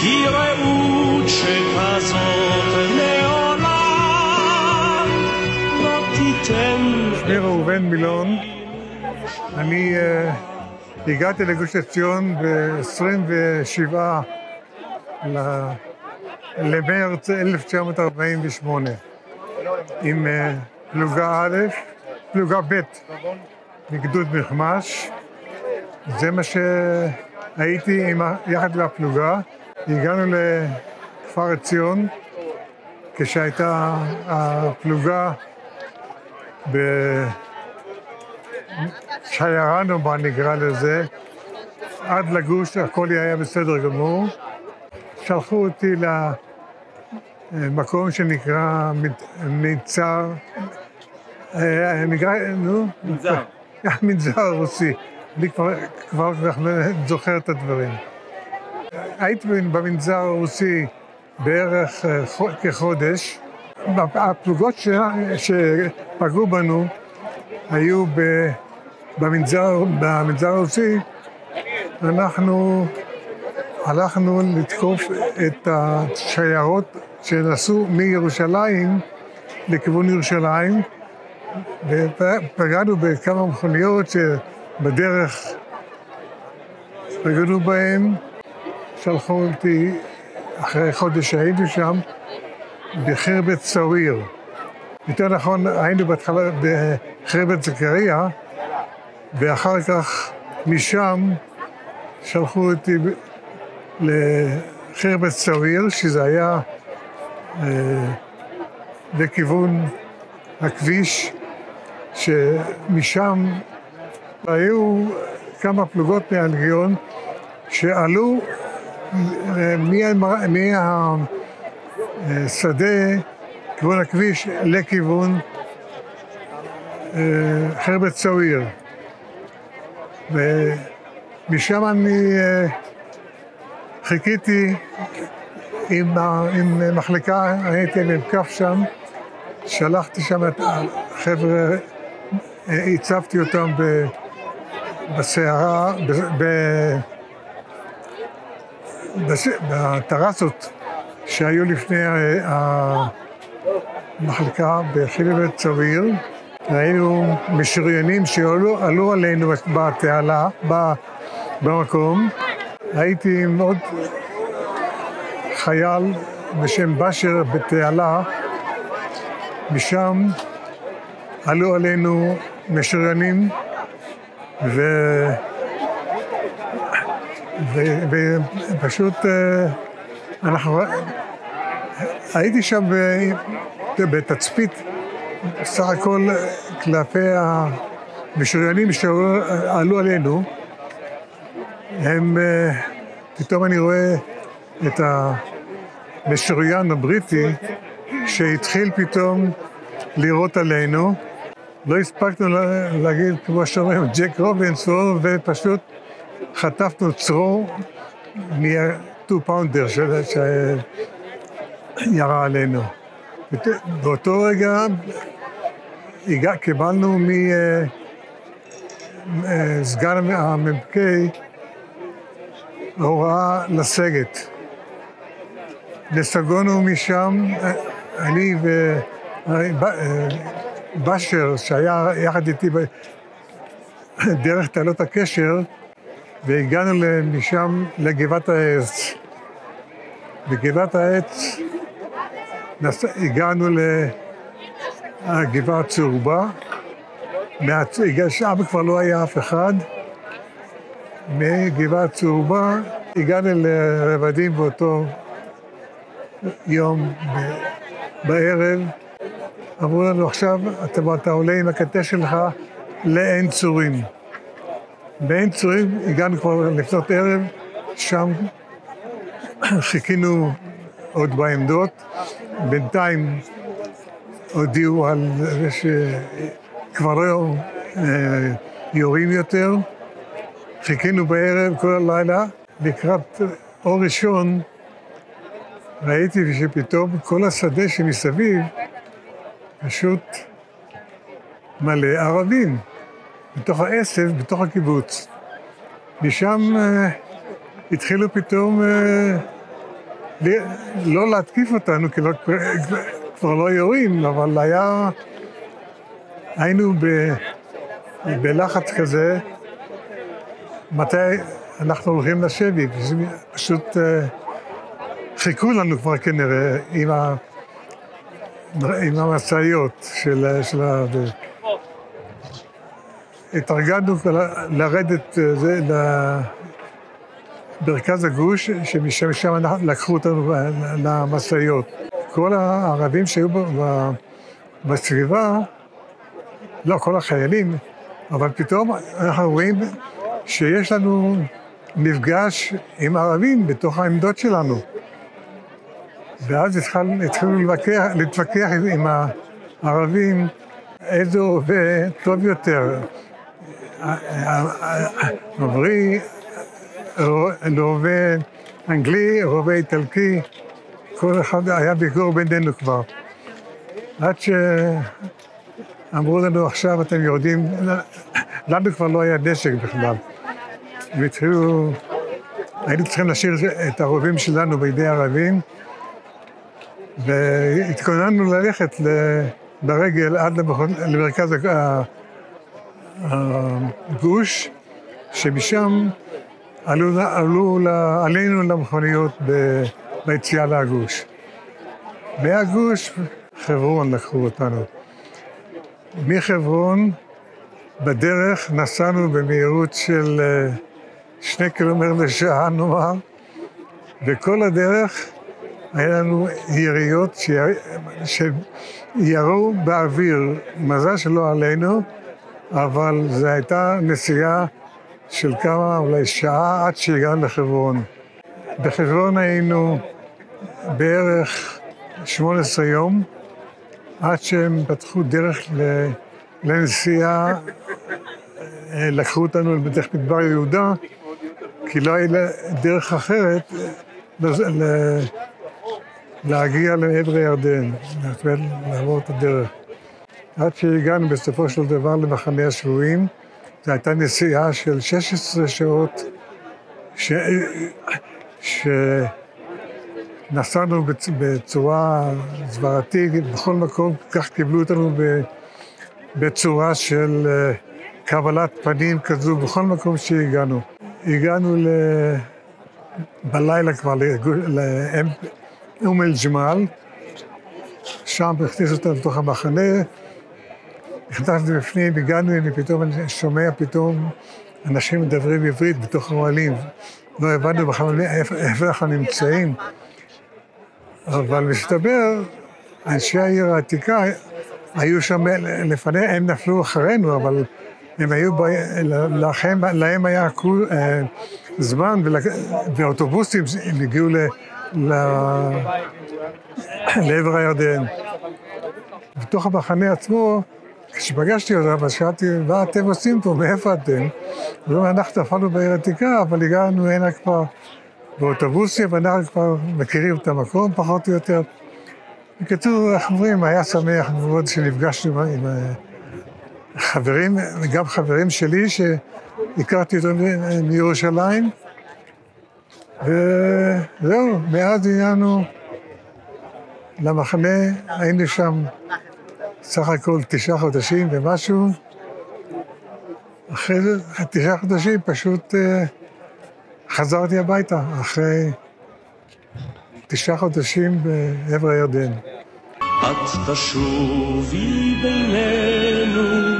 שמי ראובן מילון, אני אה, הגעתי לגוש עציון ב-27 למרץ 1948 עם אה, פלוגה א', פלוגה ב' מגדוד מחמש. זה מה שהייתי עם, יחד עם הפלוגה. הגענו לכפר עציון כשהייתה הפלוגה בשיירה נאמר נקרא לזה, עד לגוש הכל היה בסדר גמור. שלחו אותי למקום שנקרא מצר, אה, נקרא, נו? מנזר. המנזר הרוסי. אני כבר כבר זוכר את הדברים. הייתי במנזר הרוסי בערך אה, חו- כחודש. הפלוגות שפגעו בנו היו במנזר, במנזר הרוסי, אנחנו הלכנו לתקוף את השיירות שנסעו מירושלים לכיוון ירושלים, ופגענו בכמה מכוניות שבדרך פגענו בהן, שלחו אותי, אחרי חודש שהייתי שם, בחרבת סוויר. יותר נכון, היינו בהתחלה בחרבת זכריה, ואחר כך משם שלחו אותי לחרבת סוויר, שזה היה אה, לכיוון הכביש, שמשם היו כמה פלוגות מהלגיון שעלו מהשדה, כיוון הכביש, לכיוון אה, חרבת סוויר. ומשם אני אה, חיכיתי עם, עם מחלקה, הייתי מ"כ שם, שלחתי שם את החבר'ה, אה, הצבתי אותם בסערה, ב- בטרסות שהיו לפני ה- המחלקה בחילבת צביר, היינו משוריינים שעלו עלו עלינו בתעלה, במקום. הייתי עם עוד חייל בשם באשר בתעלה, משם עלו עלינו משוריינים ו... ופשוט אה, אנחנו... הייתי שם ב- בתצפית, סך הכל כלפי המשוריינים שעלו עלינו, הם... אה, פתאום אני רואה את המשוריין הבריטי שהתחיל פתאום לירות עלינו. לא הספקנו לה- להגיד, כמו שאומרים, ג'ק רובינסון, ופשוט חטפנו צרור מה-2 פאונדר שירה עלינו. באותו רגע הגע, קיבלנו מסגן המ"פ הוראה לסגת. נסגונו משם, אני ובשר, שהיה יחד איתי דרך תעלות הקשר, והגענו משם לגבעת העץ. בגבעת העץ נס... הגענו לגבעה הצהובה. הגע- שם כבר לא היה אף אחד. מגבעה צהובה הגענו לרבדים באותו יום בערב. אמרו לנו עכשיו, אתה, עולה עם הקטע שלך לעין צורים. בעין צורים הגענו כבר לפנות ערב, שם חיכינו עוד בעמדות. בינתיים הודיעו על זה שכבר לא אה, יורים יותר. חיכינו בערב כל הלילה, לקראת אור ראשון ראיתי שפתאום כל השדה שמסביב פשוט מלא ערבים, בתוך העשב, בתוך הקיבוץ. משם אה, התחילו פתאום אה, לא להתקיף אותנו, כי לא, כבר לא יורים, אבל היה... היינו ב, בלחץ כזה, מתי אנחנו הולכים לשבי, פשוט אה, חיכו לנו כבר כנראה עם, עם המשאיות של, של ה... התארגנו לרדת אה, זה, למרכז הגוש, שמשם שם לקחו אותנו למשאיות. כל הערבים שהיו בסביבה, לא כל החיילים, אבל פתאום אנחנו רואים שיש לנו מפגש עם ערבים בתוך העמדות שלנו. ואז התחל, התחילו להתווכח, להתווכח עם הערבים איזה רובה טוב יותר, מבריא, רובה אנגלי, רובה איטלקי, כל אחד היה ביקור בינינו כבר. עד שאמרו לנו עכשיו אתם יורדים, לנו כבר לא היה נשק בכלל. הם התחילו, היינו צריכים להשאיר את הרובים שלנו בידי ערבים, והתכוננו ללכת ברגל עד למרכז הגוש, שמשם עלו, עלו, עלינו למכוניות ב- ביציאה מהגוש. מהגוש, חברון לקחו אותנו. מחברון, בדרך נסענו במהירות של אה, שני קילומטר לשעה נאמר, וכל הדרך היה לנו יריות שירו באוויר, מזל שלא עלינו, אבל זו הייתה נסיעה של כמה, אולי שעה עד שהגענו לחברון. בחברון היינו בערך 18 יום, עד שהם פתחו דרך לנסיעה, אה, לקחו אותנו בדרך מדבר יהודה, כי לא היה דרך אחרת ל- להגיע לעבר הירדן, לעבור את הדרך. עד שהגענו בסופו של דבר למחנה השבויים, זו הייתה נסיעה של 16 שעות, ש... שנסענו בצ... בצורה זוועתית, בכל מקום, כך קיבלו אותנו. בצורה של אה, קבלת פנים כזו, בכל מקום שהגענו. הגענו ל... בלילה כבר לאום אל-ג'מאל, שם הכניסו אותנו לתוך המחנה, נכנסנו בפנים, הגענו, הנה פתאום אני שומע פתאום אנשים מדברים עברית בתוך האוהלים. לא הבנו בכלל איפה אנחנו נמצאים. אבל מסתבר, אנשי העיר העתיקה היו שם לפניה, הם נפלו אחרינו, אבל הם היו, ב... לכם, להם היה כול, אה, זמן, ולק... ואוטובוסים, הם הגיעו ל... ל... לעבר הירדן. בתוך המחנה עצמו, כשפגשתי אותם, אז שאלתי, מה אתם עושים פה, מאיפה אתם? אז אנחנו נפלנו בעיר העתיקה, אבל הגענו הנה כבר באוטובוסים, ואנחנו כבר מכירים את המקום פחות או יותר. בקיצור, איך אומרים, היה שמח מאוד שנפגשנו עם אה, חברים, גם חברים שלי שהכרתי אותם מירושלים. וזהו, מאז הגענו למחנה, היינו שם סך הכל תשעה חודשים ומשהו. אחרי זה, תשעה חודשים, פשוט אה, חזרתי הביתה, אחרי תשעה חודשים בעבר הירדן. את תשובי בינינו